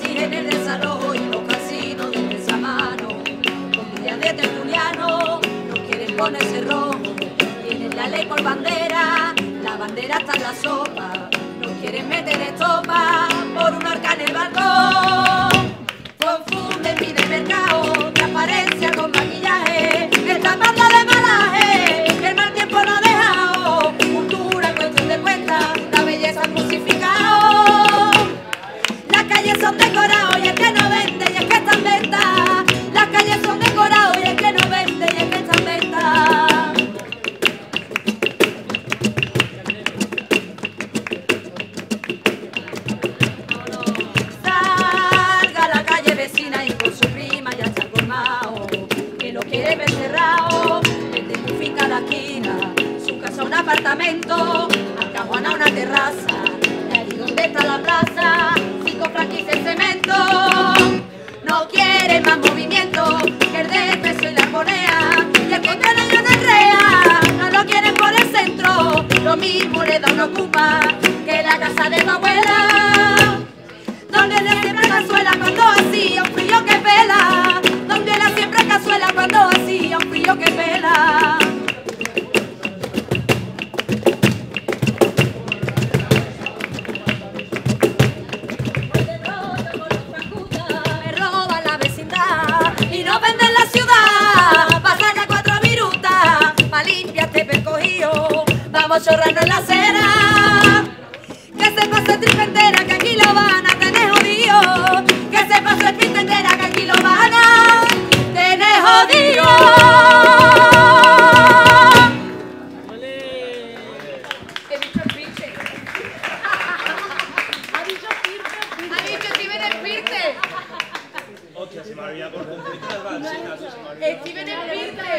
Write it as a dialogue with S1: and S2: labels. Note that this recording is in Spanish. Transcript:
S1: Si en el desarrollo y los casinos de esa mano, con días de tertuliano, no quieren ponerse rojo, tienen la ley por bandera, la bandera en la sopa, no quieren meter estopa un apartamento, acajuana una terraza. Y ahí donde está la plaza, cinco franquicias en cemento. No quiere más movimiento que el de y la moneda. Y el que tiene yo no crea, no lo quieren por el centro. Lo mismo le da una ocupa que la casa de tu abuela. Vamos chorrando en la acera. Que se pase el tripe entera que aquí lo van a tener jodido. Que se pase el tripe entera que aquí lo van a tener jodido. He dicho el pinche. Ha dicho Pirte. Ha dicho Steven Spirte.
S2: Hostia, se me había por completo había.
S1: Steven Spirte.